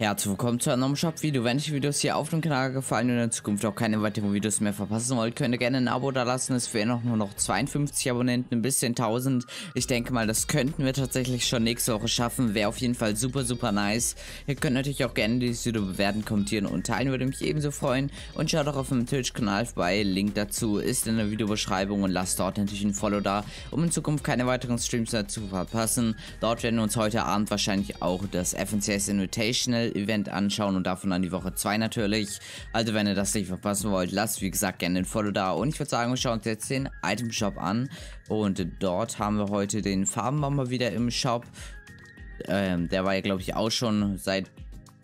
Herzlich willkommen zu einem neuen Shop-Video. Wenn euch Videos hier auf dem Kanal gefallen und in Zukunft auch keine weiteren Videos mehr verpassen wollt, könnt ihr gerne ein Abo da lassen. Es fehlen noch nur noch 52 Abonnenten, ein bisschen 1000. Ich denke mal, das könnten wir tatsächlich schon nächste Woche schaffen. Wäre auf jeden Fall super, super nice. Ihr könnt natürlich auch gerne dieses Video bewerten, kommentieren und teilen, würde mich ebenso freuen. Und schaut auch auf dem Twitch-Kanal vorbei. Link dazu ist in der Videobeschreibung und lasst dort natürlich ein Follow da, um in Zukunft keine weiteren Streams mehr zu verpassen. Dort werden wir uns heute Abend wahrscheinlich auch das FNCS Invitational Event anschauen und davon an die Woche 2 natürlich. Also wenn ihr das nicht verpassen wollt, lasst wie gesagt gerne ein Follow da. Und ich würde sagen, wir schauen uns jetzt den Item Shop an. Und dort haben wir heute den Farbenbomber wieder im Shop. Ähm, der war ja glaube ich auch schon seit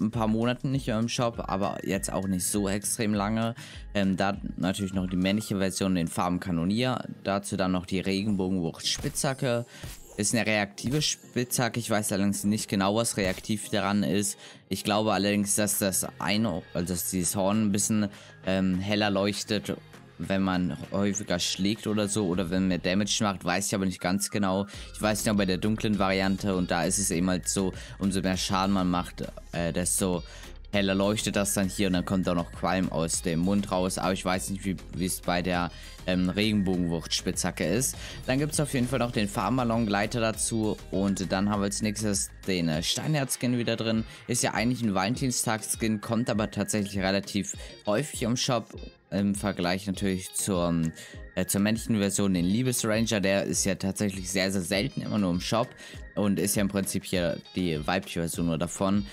ein paar Monaten nicht mehr im Shop, aber jetzt auch nicht so extrem lange. Ähm, da natürlich noch die männliche Version, den Farbenkanonier. Dazu dann noch die Regenbogenwucht Spitzhacke, ist eine reaktive Spitzhacke. Ich weiß allerdings nicht genau, was reaktiv daran ist. Ich glaube allerdings, dass das eine, also dass dieses Horn ein bisschen ähm, heller leuchtet, wenn man häufiger schlägt oder so oder wenn mehr Damage macht, weiß ich aber nicht ganz genau. Ich weiß nicht, bei der dunklen Variante und da ist es eben halt so, umso mehr Schaden man macht, äh, desto heller leuchtet das dann hier und dann kommt auch noch Qualm aus dem Mund raus. Aber ich weiß nicht, wie es bei der ähm, Regenbogenwucht-Spitzhacke ist. Dann gibt es auf jeden Fall noch den Farmballongleiter dazu und dann haben wir als nächstes den äh, Steinherz-Skin wieder drin. Ist ja eigentlich ein Valentinstag-Skin, kommt aber tatsächlich relativ häufig im Shop im Vergleich natürlich zur, äh, zur männlichen Version, den Liebesranger. Der ist ja tatsächlich sehr, sehr selten immer nur im Shop und ist ja im Prinzip hier die weibliche Version nur davon.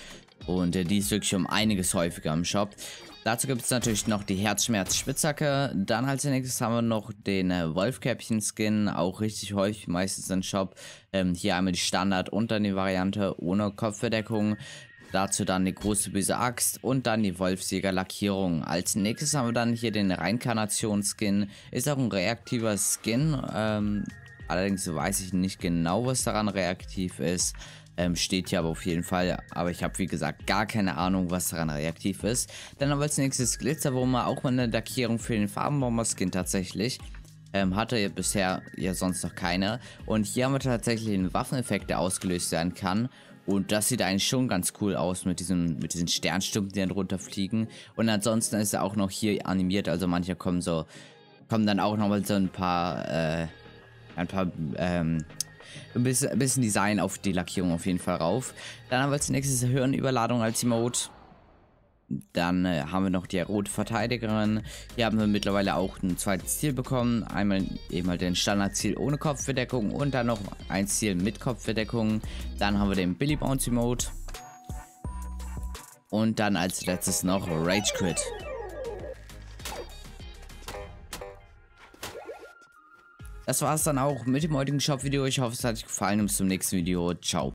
Und äh, die ist wirklich um einiges häufiger im Shop. Dazu gibt es natürlich noch die Herzschmerz-Spitzhacke. Dann als nächstes haben wir noch den äh, Wolfkäppchen-Skin, auch richtig häufig, meistens im Shop. Ähm, hier einmal die Standard und dann die Variante ohne Kopfverdeckung. Dazu dann die große böse Axt und dann die Wolfsjäger-Lackierung. Als nächstes haben wir dann hier den Reinkarnation-Skin. Ist auch ein reaktiver Skin. Ähm, allerdings weiß ich nicht genau, was daran reaktiv ist. Ähm, steht hier aber auf jeden Fall. Aber ich habe, wie gesagt, gar keine Ahnung, was daran reaktiv ist. Dann haben wir als nächstes Glitzerwurmer, auch mal eine Lackierung für den Farbenbomber-Skin tatsächlich. Ähm, hatte bisher ja sonst noch keine. Und hier haben wir tatsächlich einen Waffeneffekt, der ausgelöst werden kann. Und das sieht eigentlich schon ganz cool aus mit diesen, mit diesen Sternstücken, die dann runterfliegen. Und ansonsten ist er auch noch hier animiert. Also manche kommen so, kommen dann auch nochmal so ein paar, äh, ein paar, ähm, ein bisschen, ein bisschen Design auf die Lackierung auf jeden Fall rauf. Dann haben wir als nächstes Hirnüberladung als Emote. Dann äh, haben wir noch die rote Verteidigerin. Hier haben wir mittlerweile auch ein zweites Ziel bekommen. Einmal eben halt den Standardziel ohne Kopfverdeckung und dann noch ein Ziel mit Kopfverdeckung. Dann haben wir den Billy Bouncy Mode. Und dann als letztes noch Rage Quit. Das war es dann auch mit dem heutigen Shop-Video. Ich hoffe, es hat euch gefallen und bis zum nächsten Video. Ciao.